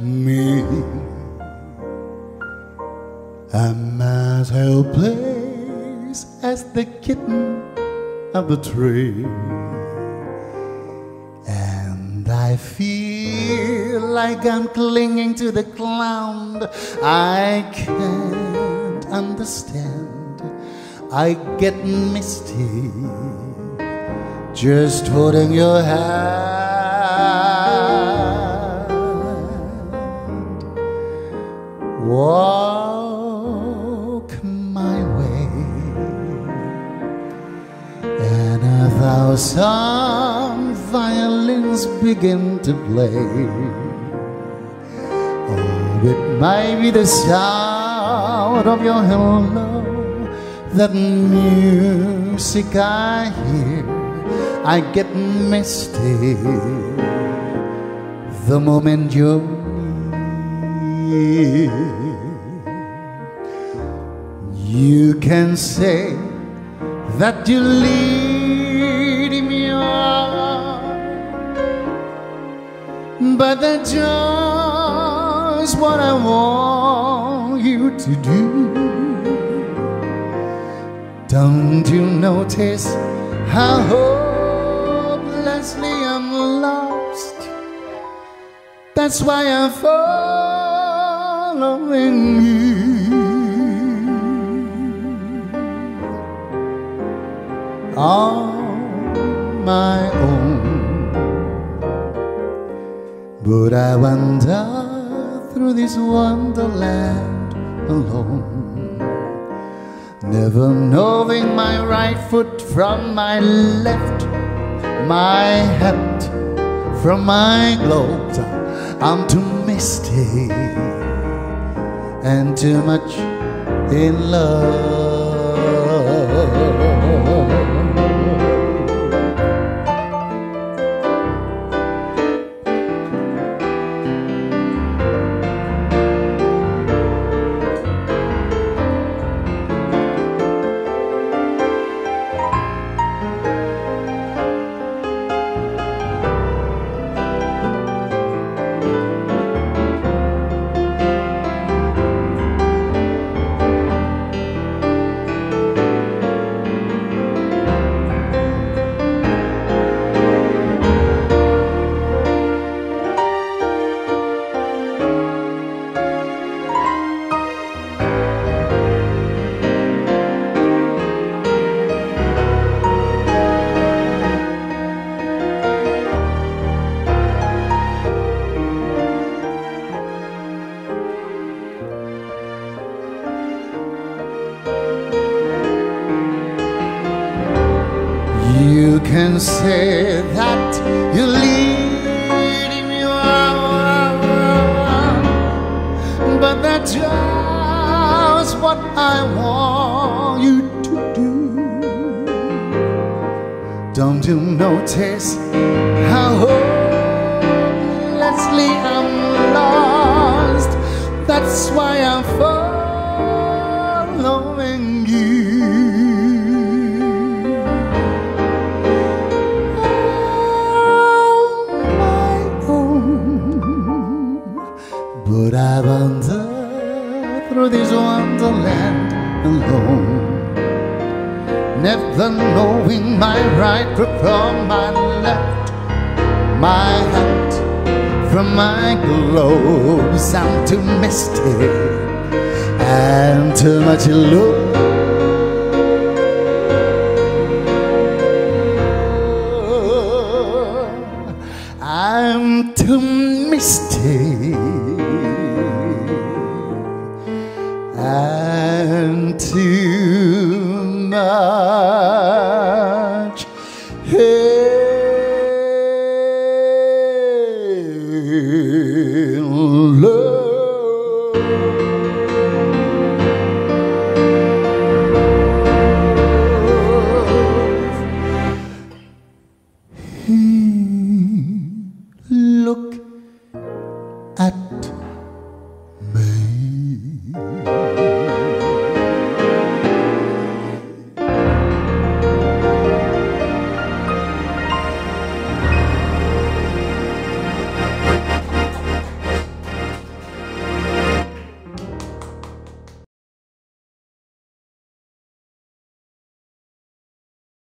me. I'm as helpless as the kitten of the tree. And I feel like I'm clinging to the clown. I can't understand. I get misty just holding your hand. Thousand violins begin to play. Oh, it might be the sound of your hello, that music I hear. I get misty the moment you're near. You can say that you lead but that's just what I want you to do. Don't you notice how hopelessly I'm lost? That's why I'm following you. But I wander through this wonderland alone. Never knowing my right foot from my left, my hat from my clothes. I'm too misty and too much in love. Can say that you're leading me on, but that's just what I want you to do. Don't you notice how hopelessly I'm lost? That's why I'm I wander through this wonderland alone. Never knowing my right from my left, my hat from my gloves. I'm too misty and too much alone. I'm too misty